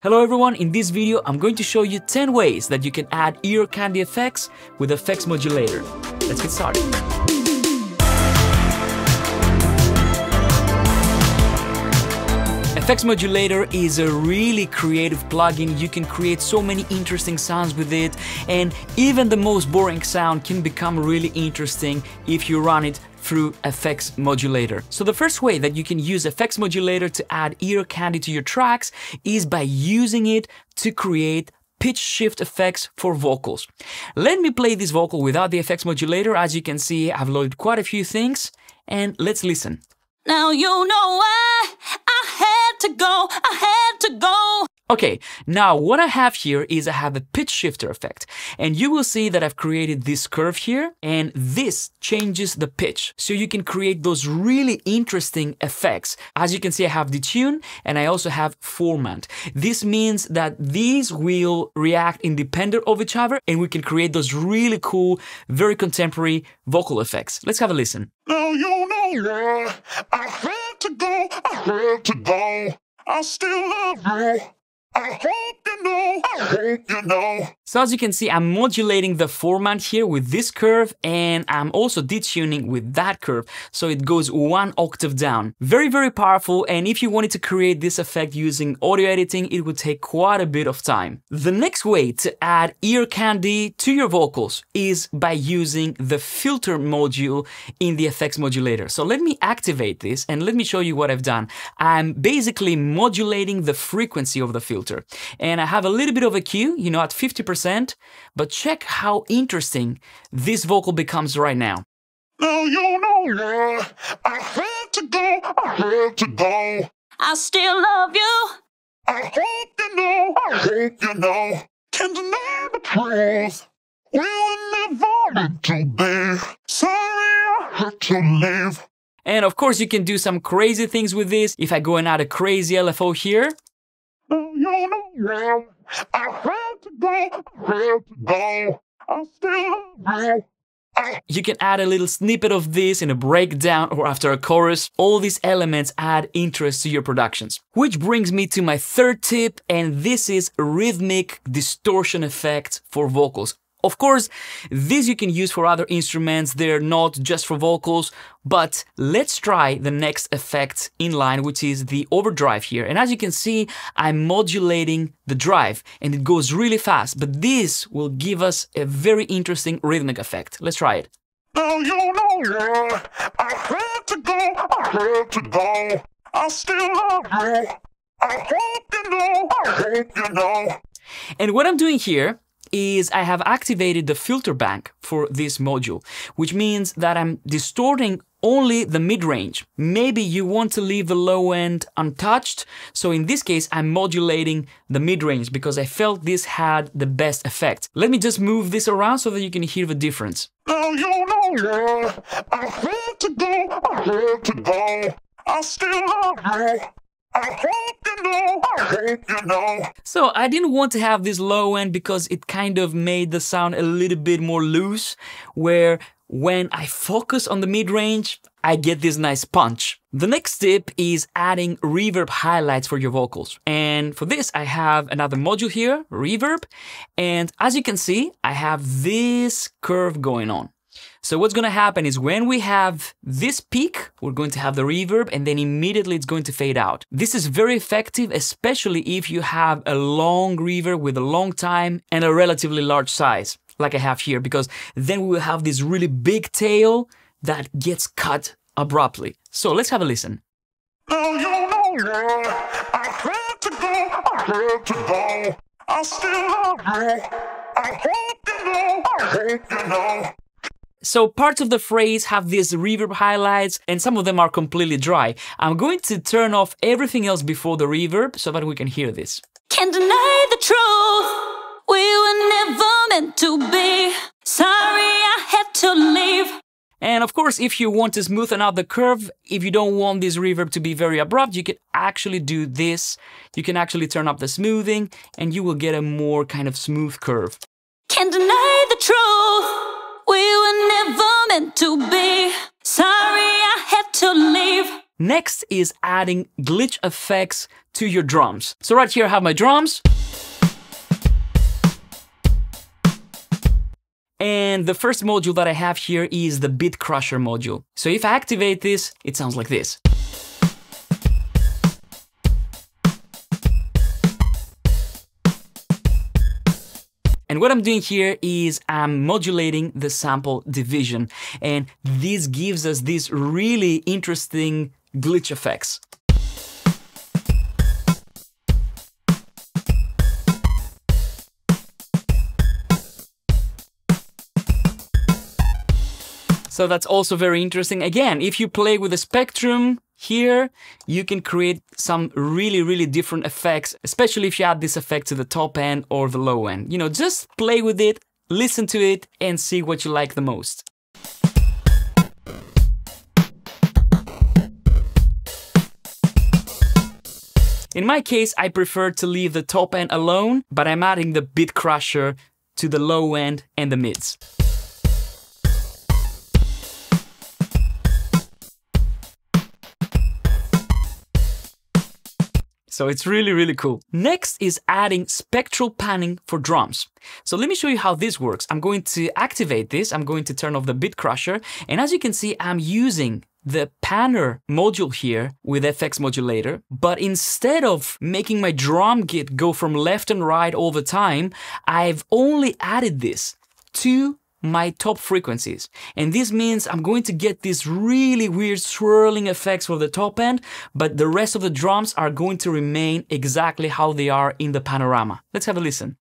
Hello everyone, in this video I'm going to show you 10 ways that you can add ear candy effects with FX Modulator. Let's get started. FX Modulator is a really creative plugin. You can create so many interesting sounds with it, and even the most boring sound can become really interesting if you run it through FX Modulator. So the first way that you can use FX Modulator to add ear candy to your tracks is by using it to create pitch shift effects for vocals. Let me play this vocal without the FX Modulator. As you can see, I've loaded quite a few things and let's listen. Now you know why I had to go, I had to go. Okay, now what I have here is I have a pitch shifter effect and you will see that I've created this curve here and this changes the pitch. So you can create those really interesting effects. As you can see, I have detune and I also have formant. This means that these will react independent of each other and we can create those really cool, very contemporary vocal effects. Let's have a listen. Now you know why I had to go, I had to go. I still love you. I hope you know, I hope you know. So as you can see, I'm modulating the formant here with this curve and I'm also detuning with that curve. So it goes one octave down. Very, very powerful. And if you wanted to create this effect using audio editing, it would take quite a bit of time. The next way to add ear candy to your vocals is by using the filter module in the effects modulator. So let me activate this and let me show you what I've done. I'm basically modulating the frequency of the filter. And I have a little bit of EQ, you know, at 50%, but check how interesting this vocal becomes right now. Now you know why I had to go, I had to go. I still love you. I hope you know, I hope you know. Can deny the truth. We were never meant to be. Sorry I had to leave. And of course, you can do some crazy things with this. If I go and add a crazy LFO here, Now you know I had to go, I had to go. I still you can add a little snippet of this in a breakdown or after a chorus. All these elements add interest to your productions. Which brings me to my third tip, and this is rhythmic distortion effect for vocals. Of course, these you can use for other instruments, they're not just for vocals, but let's try the next effect in line, which is the overdrive here. And as you can see, I'm modulating the drive and it goes really fast, but this will give us a very interesting rhythmic effect. Let's try it. You know why I had to go, I had to go. I still love you. I hope you know, I hope you know. And what I'm doing here is I have activated the filter bank for this module, which means that I'm distorting only the mid-range. Maybe you want to leave the low end untouched, so in this case I'm modulating the mid-range because I felt this had the best effect. Let me just move this around so that you can hear the difference. Why I to go, I to go. I still love you. I hope you know, I hope you know. So I didn't want to have this low end because it kind of made the sound a little bit more loose, where when I focus on the mid-range, I get this nice punch. The next tip is adding reverb highlights for your vocals. And for this, I have another module here, reverb. And as you can see, I have this curve going on. So what's gonna happen is when we have this peak, we're going to have the reverb and then immediately it's going to fade out. This is very effective, especially if you have a long reverb with a long time and a relatively large size, like I have here, because then we will have this really big tail that gets cut abruptly. So let's have a listen. I still love you. I hope you know, I hope you know. So parts of the phrase have these reverb highlights and some of them are completely dry. I'm going to turn off everything else before the reverb so that we can hear this. Can't deny the truth. We were never meant to be. Sorry I had to leave. And of course, if you want to smoothen out the curve, if you don't want this reverb to be very abrupt, you can actually do this. You can actually turn up the smoothing and you will get a more kind of smooth curve. Can't deny the truth. Next is adding glitch effects to your drums. So right here I have my drums. And the first module that I have here is the Beat Crusher module. So if I activate this, it sounds like this. And what I'm doing here is I'm modulating the sample division. And this gives us this really interesting glitch effects. So that's also very interesting. Again, if you play with the spectrum here, you can create some really, really different effects, especially if you add this effect to the top end or the low end. You know, just play with it, listen to it, and see what you like the most. In my case, I prefer to leave the top end alone, but I'm adding the bit crusher to the low end and the mids. So it's really, really cool. Next is adding spectral panning for drums. So let me show you how this works. I'm going to activate this. I'm going to turn off the bit Crusher. And as you can see, I'm using the panner module here with FX modulator, but instead of making my drum kit go from left and right all the time, I've only added this to my top frequencies. And this means I'm going to get these really weird swirling effects for the top end, but the rest of the drums are going to remain exactly how they are in the panorama. Let's have a listen.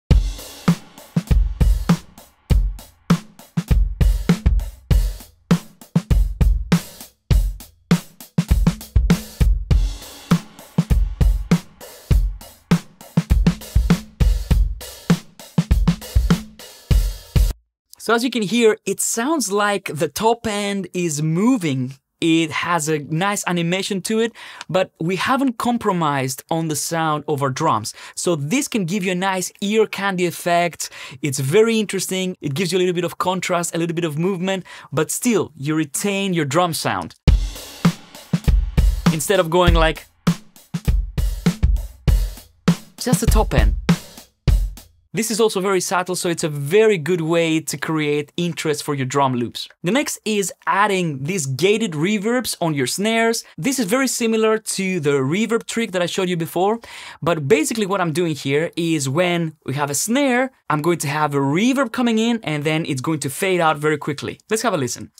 So as you can hear, it sounds like the top end is moving. It has a nice animation to it, but we haven't compromised on the sound of our drums. So this can give you a nice ear candy effect. It's very interesting. It gives you a little bit of contrast, a little bit of movement, but still you retain your drum sound. Instead of going like just the top end. This is also very subtle, so it's a very good way to create interest for your drum loops. The next is adding these gated reverbs on your snares. This is very similar to the reverb trick that I showed you before, but basically what I'm doing here is when we have a snare, I'm going to have a reverb coming in and then it's going to fade out very quickly. Let's have a listen.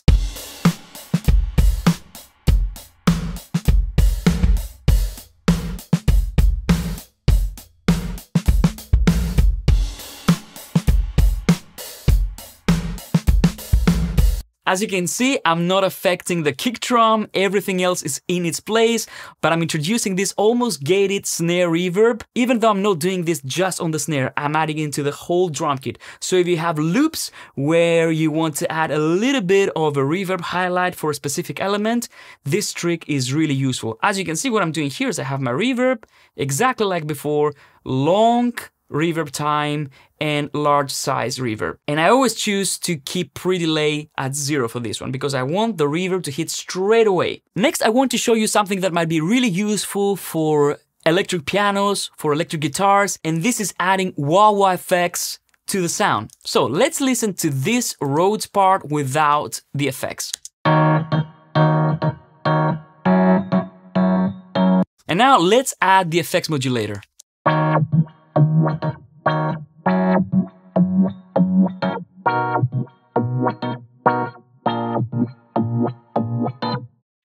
As you can see, I'm not affecting the kick drum, everything else is in its place, but I'm introducing this almost gated snare reverb. Even though I'm not doing this just on the snare, I'm adding into the whole drum kit. So if you have loops where you want to add a little bit of a reverb highlight for a specific element, this trick is really useful. As you can see, what I'm doing here is I have my reverb, exactly like before, long, reverb time, and large size reverb. And I always choose to keep pre-delay at zero for this one because I want the reverb to hit straight away. Next, I want to show you something that might be really useful for electric pianos, for electric guitars, and this is adding wah-wah effects to the sound. So let's listen to this Rhodes part without the effects. And now let's add the effects modulator.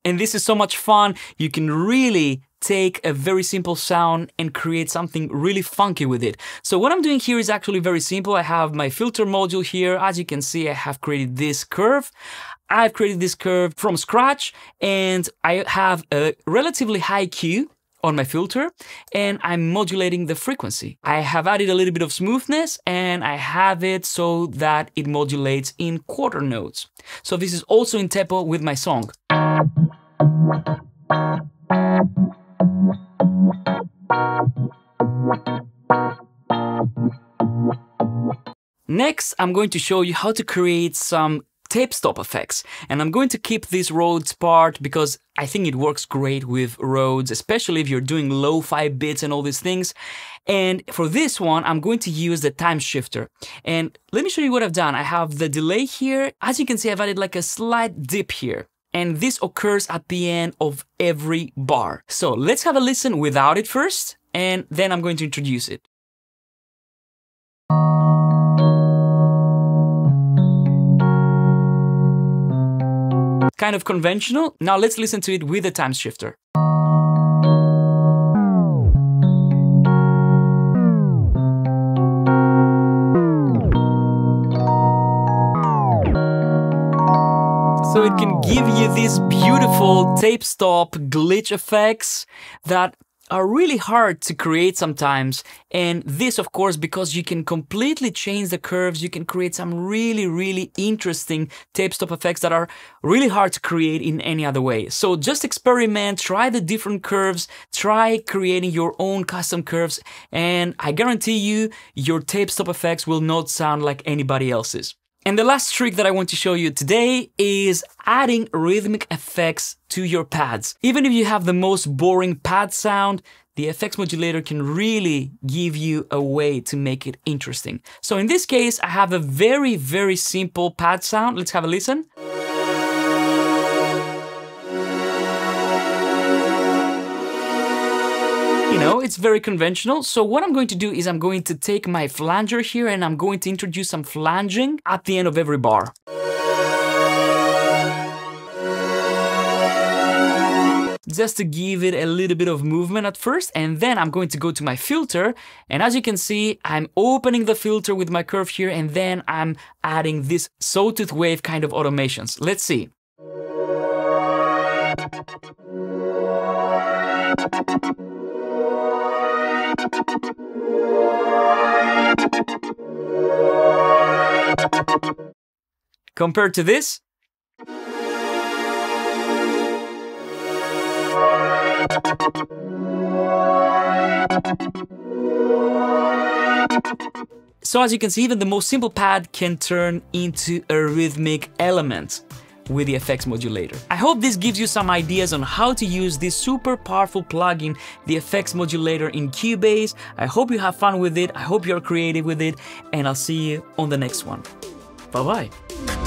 And this is so much fun. You can really take a very simple sound and create something really funky with it. So what I'm doing here is actually very simple. I have my filter module here. As you can see, I have created this curve. I've created this curve from scratch and I have a relatively high Q on my filter and I'm modulating the frequency. I have added a little bit of smoothness and I have it so that it modulates in quarter notes. So this is also in tempo with my song. Next, I'm going to show you how to create some tape stop effects. And I'm going to keep this Rhodes part because I think it works great with Rhodes, especially if you're doing lo-fi bits and all these things. And for this one, I'm going to use the time shifter. And let me show you what I've done. I have the delay here. As you can see, I've added like a slight dip here. And this occurs at the end of every bar. So let's have a listen without it first, and then I'm going to introduce it. Kind of conventional. Now let's listen to it with the time shifter. So it can give you these beautiful tape stop glitch effects that are really hard to create sometimes. And this, of course, because you can completely change the curves, you can create some really, really interesting tape stop effects that are really hard to create in any other way. So just experiment, try the different curves, try creating your own custom curves, and I guarantee you, your tape stop effects will not sound like anybody else's. And the last trick that I want to show you today is adding rhythmic effects to your pads. Even if you have the most boring pad sound, the FX modulator can really give you a way to make it interesting. So in this case, I have a very, very simple pad sound. Let's have a listen. You know, it's very conventional. So what I'm going to do is I'm going to take my flanger here and I'm going to introduce some flanging at the end of every bar. just to give it a little bit of movement at first and then I'm going to go to my filter and as you can see I'm opening the filter with my curve here and then I'm adding this sawtooth wave kind of automations. Let's see. Compared to this, So as you can see, even the most simple pad can turn into a rhythmic element with the FX modulator. I hope this gives you some ideas on how to use this super powerful plugin, the FX modulator in Cubase. I hope you have fun with it, I hope you're creative with it, and I'll see you on the next one. Bye bye.